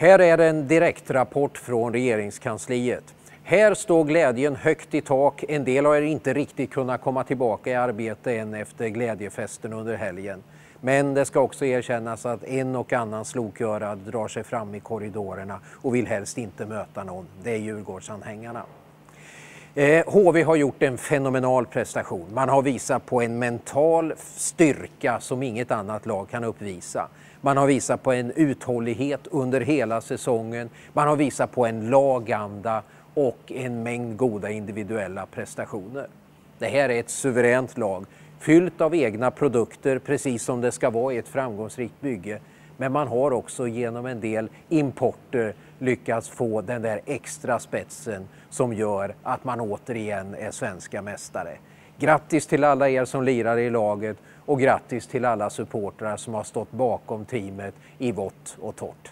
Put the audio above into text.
Här är en direktrapport från regeringskansliet. Här står glädjen högt i tak. En del har inte riktigt kunnat komma tillbaka i arbete än efter glädjefesten under helgen. Men det ska också erkännas att en och annan slokörad drar sig fram i korridorerna och vill helst inte möta någon. Det är Djurgårdsanhängarna. Eh, HV har gjort en fenomenal prestation. Man har visat på en mental styrka som inget annat lag kan uppvisa. Man har visat på en uthållighet under hela säsongen. Man har visat på en laganda och en mängd goda individuella prestationer. Det här är ett suveränt lag, fyllt av egna produkter precis som det ska vara i ett framgångsrikt bygge. Men man har också genom en del importer lyckats få den där extra spetsen som gör att man återigen är svenska mästare. Grattis till alla er som lirar i laget och grattis till alla supportrar som har stått bakom teamet i vått och torrt.